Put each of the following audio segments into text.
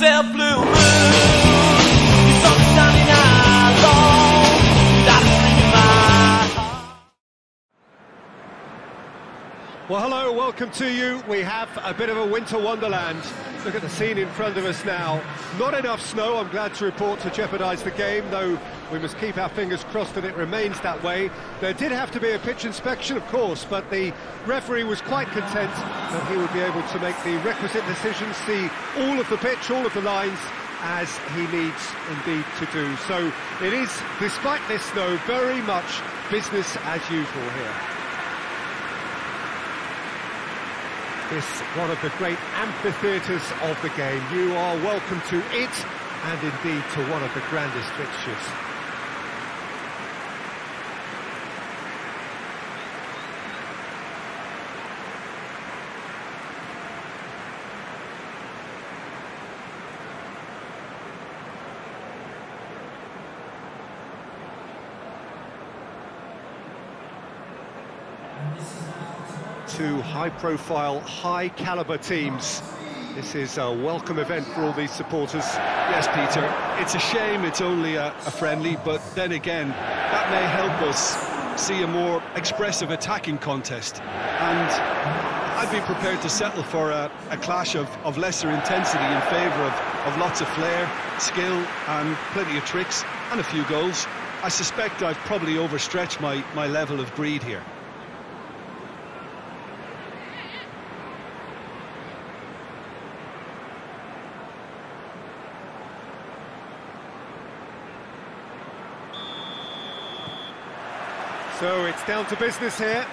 felt blue Well, hello, welcome to you. We have a bit of a winter wonderland. Look at the scene in front of us now. Not enough snow, I'm glad to report, to jeopardise the game, though we must keep our fingers crossed that it remains that way. There did have to be a pitch inspection, of course, but the referee was quite content that he would be able to make the requisite decisions, see all of the pitch, all of the lines, as he needs indeed to do. So it is, despite this snow, very much business as usual here. This one of the great amphitheatres of the game. You are welcome to it, and indeed to one of the grandest fixtures. Two high-profile, high-caliber teams. This is a welcome event for all these supporters. Yes, Peter, it's a shame it's only a, a, friendly, but then again, that may help us see a more expressive attacking contest. And I'd be prepared to settle for a, a clash of, of, lesser intensity in favour of, of lots of flair, skill, and plenty of tricks, and a few goals. I suspect I've probably overstretched my, my level of greed here. So it's down to business here.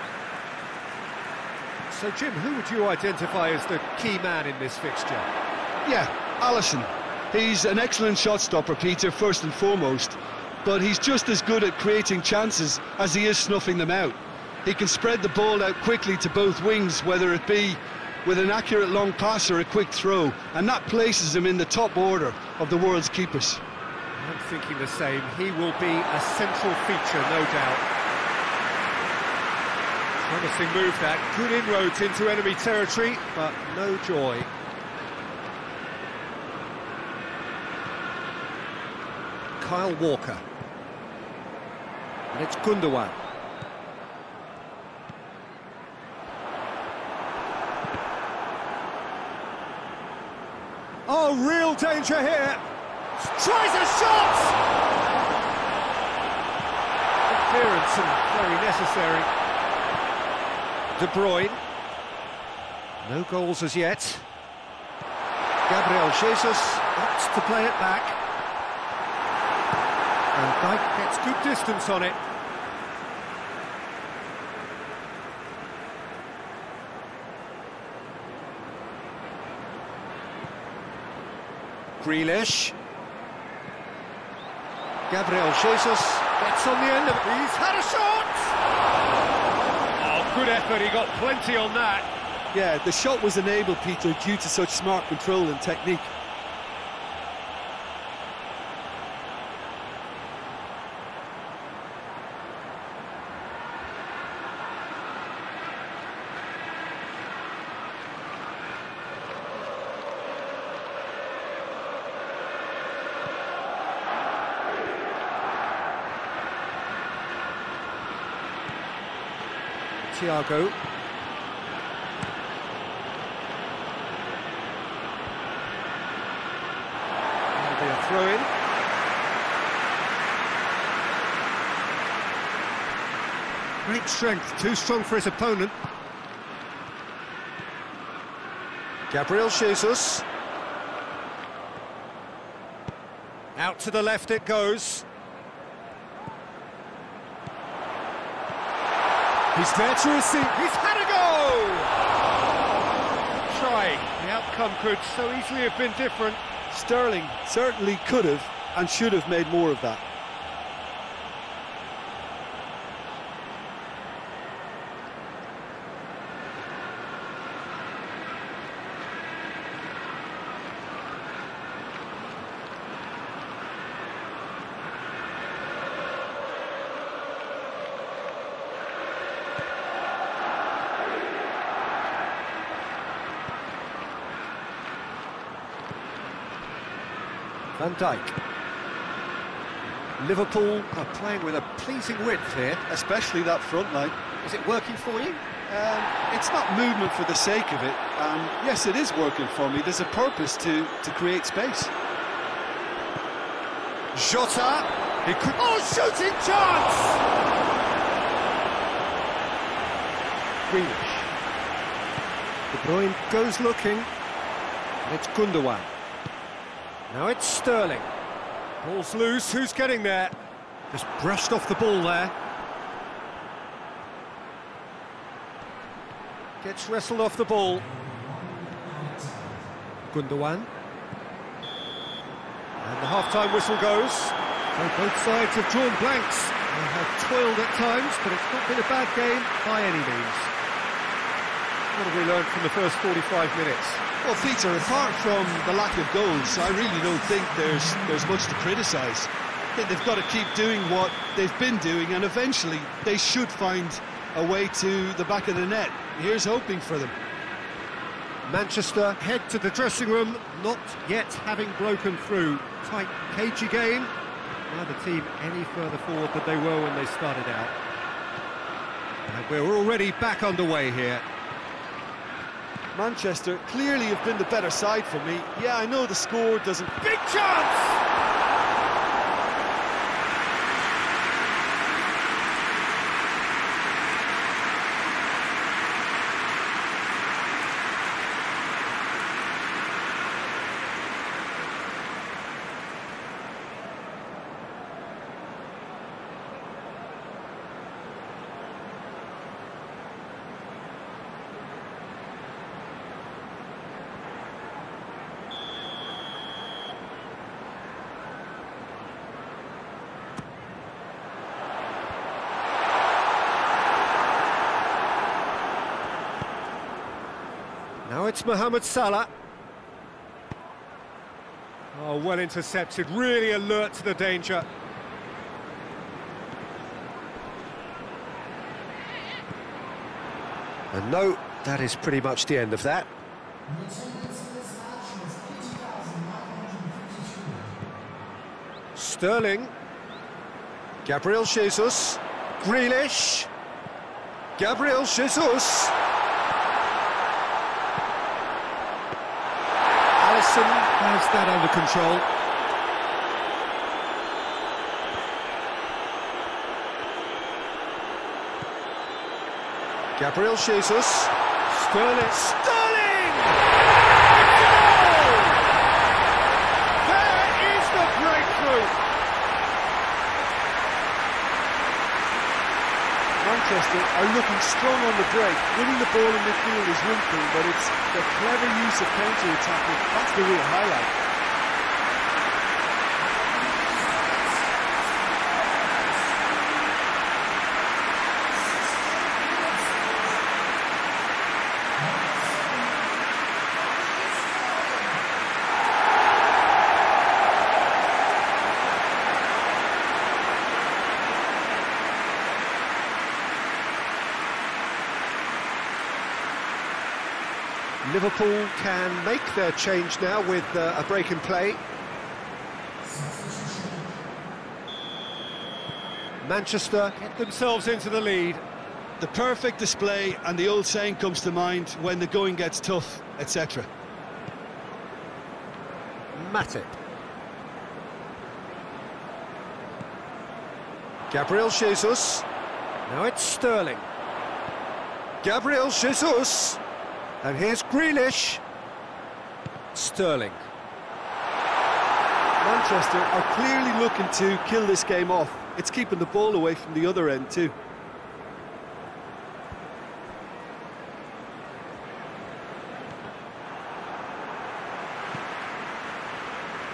So, Jim, who would you identify as the key man in this fixture? Yeah, Alisson. He's an excellent shot stopper, Peter, first and foremost. But he's just as good at creating chances as he is snuffing them out. He can spread the ball out quickly to both wings, whether it be with an accurate long pass or a quick throw, and that places him in the top order of the world's keepers. I'm thinking the same. He will be a central feature, no doubt. Promising move that, good inroads into enemy territory, but no joy. Kyle Walker. And it's Gundogan. Oh, real danger here. Tries a shot! Clearance and very necessary. De Bruyne. No goals as yet. Gabriel Jesus opts to play it back. And Dijk gets good distance on it. Grealish. Gabriel Jesus gets on the end of it. He's had a shot! Good effort, he got plenty on that. Yeah, the shot was enabled, Peter, due to such smart control and technique. Thiago. That'll be a throw-in. Great strength, too strong for his opponent. Gabriel Jesus. Out to the left it goes. He's there. He's had a go! Try. The outcome could so easily have been different. Sterling certainly could have and should have made more of that. Van Dijk. Liverpool are playing with a pleasing width here. Especially that front line. Is it working for you? Um, it's not movement for the sake of it. Um, yes, it is working for me. There's a purpose to, to create space. Jota. He could. Oh, shooting chance! Grealish. De Bruyne goes looking. And it's Gundogan. Now it's Sterling. Ball's loose. Who's getting there? Just brushed off the ball there. Gets wrestled off the ball. Gundogan. And the half-time whistle goes. So both sides have drawn blanks. They have toiled at times, but it's not been a bad game by any means. What have we learned from the first 45 minutes? Well, Peter, apart from the lack of goals, I really don't think there's there's much to criticise. I think they've got to keep doing what they've been doing, and eventually they should find a way to the back of the net. Here's hoping for them. Manchester head to the dressing room, not yet having broken through. Tight, cagey game. Neither team any further forward than they were when they started out. And we're already back underway here. Manchester clearly have been the better side for me. Yeah, I know the score doesn't... Big chance! It's Mohamed Salah. Oh, well intercepted, really alert to the danger. And no, that is pretty much the end of that. Sterling. Gabriel Jesus. Grealish. Gabriel Jesus. Has that under control. Gabriel Jesus. Sterling. Sterling! Goal! There is the breakthrough. Are looking strong on the break. Winning the ball in midfield is one thing, but it's the clever use of counter-attacking. That's the real highlight. Liverpool can make their change now with uh, a break in play. Manchester get themselves into the lead. The perfect display, and the old saying comes to mind, when the going gets tough, etc. Matip. Gabriel Jesus. Now it's Sterling. Gabriel Jesus. And here's Grealish. Sterling. Manchester are clearly looking to kill this game off. It's keeping the ball away from the other end too.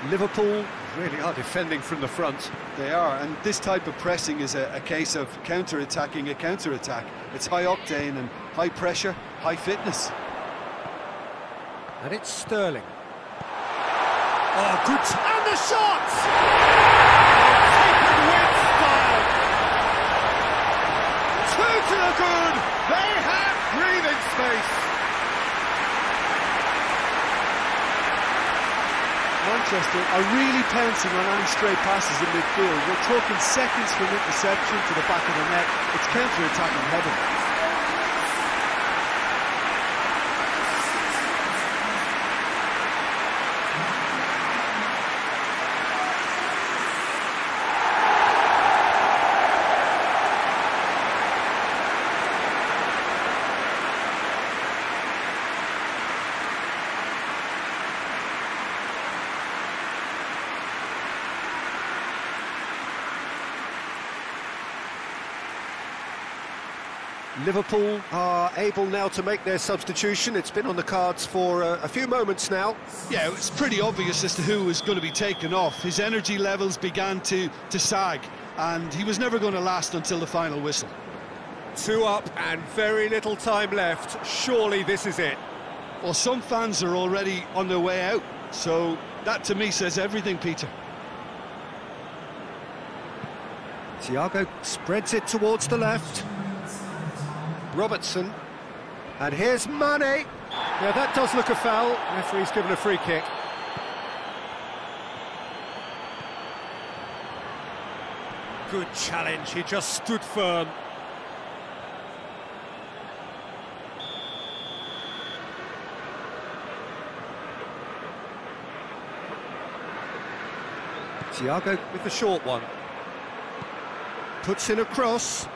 Liverpool really are defending from the front. They are, and this type of pressing is a, a case of counter-attacking a counter-attack. It's high octane and high pressure, high fitness. And it's Sterling. Oh, good. And the shot! Taken with style. Two to the good. They have breathing space. Manchester are really pouncing on any stray passes in midfield. We're talking seconds from interception to the back of the net. It's counter-attacking heaven. Liverpool are able now to make their substitution. It's been on the cards for uh, a few moments now. Yeah, it's pretty obvious as to who was going to be taken off. His energy levels began to, to sag, and he was never going to last until the final whistle. Two up and very little time left. Surely this is it. Well, some fans are already on their way out, so that to me says everything, Peter. Thiago spreads it towards the left. Robertson. And here's Mane. Yeah, that does look a foul. Referee's given a free kick. Good challenge. He just stood firm. Thiago with the short one. Puts in a cross.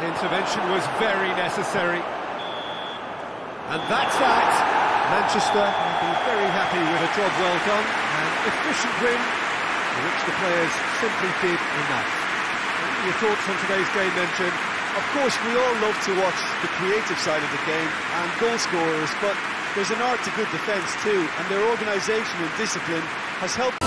That intervention was very necessary. And that's that. Manchester will be very happy with a job well done. An efficient win, for which the players simply did enough. Your thoughts on today's game then? Of course, we all love to watch the creative side of the game and goal scorers, but there's an art to good defence too, and their organisation and discipline has helped